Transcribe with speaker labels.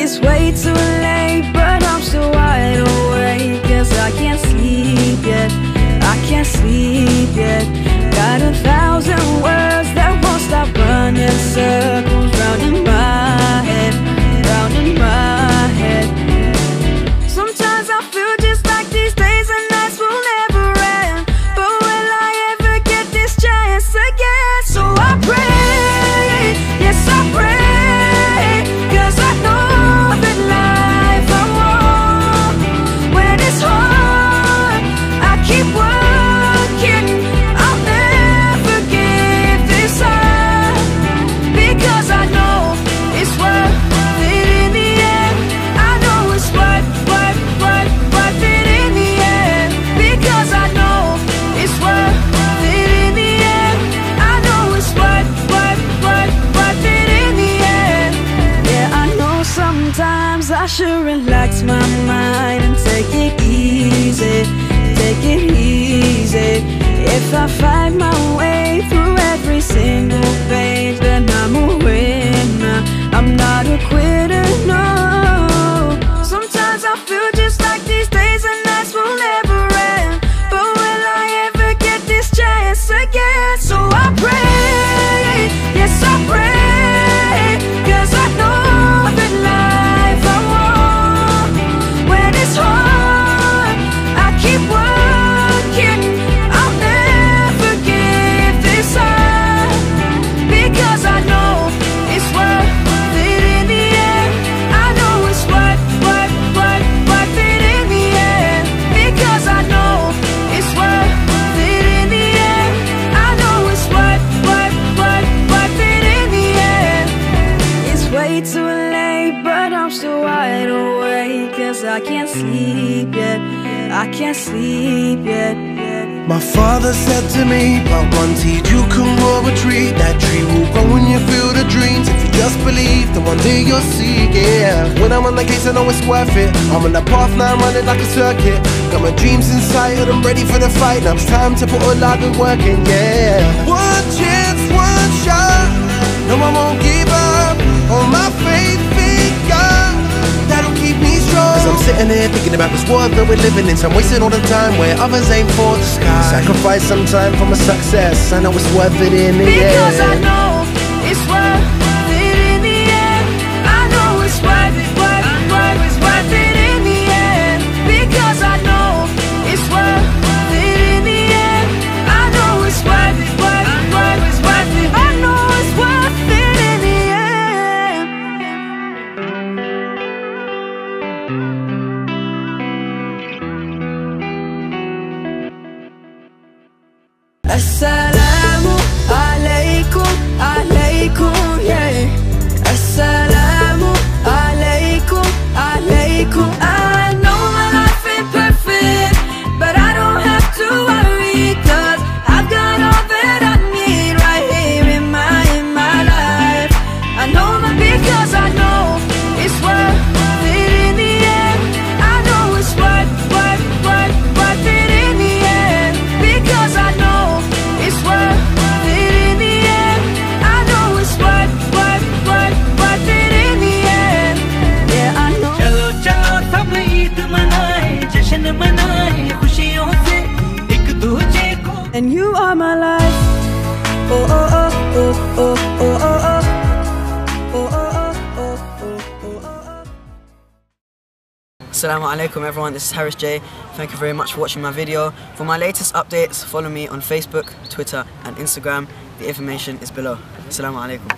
Speaker 1: It's way too if I fight I can't sleep yet. I can't sleep yet.
Speaker 2: My father said to me, plant one seed, you can grow a tree. That tree will grow when you feel the dreams. If you just believe, then one day you'll see, yeah. When I'm on the case, I know it's worth it. I'm on the path now, I'm running like a circuit. Got my dreams in sight, and I'm ready for the fight. Now it's time to put all I've been working, yeah. One chance, one shot. No, I won't give up on my faith. sitting here thinking about this world that we're living in. I'm wasting all the time where others aim for the sky. Sacrifice some time for my success. I know it's worth it in the
Speaker 1: because
Speaker 2: end.
Speaker 1: Because I know it's worth. I
Speaker 3: said
Speaker 1: and you are my life. Oh, oh, oh, oh, oh, oh, oh, oh. oh.
Speaker 4: Assalamu alaikum everyone, this is Harris J. Thank you very much for watching my video. For my latest updates, follow me on Facebook, Twitter and Instagram. The information is below. Assalamu alaikum.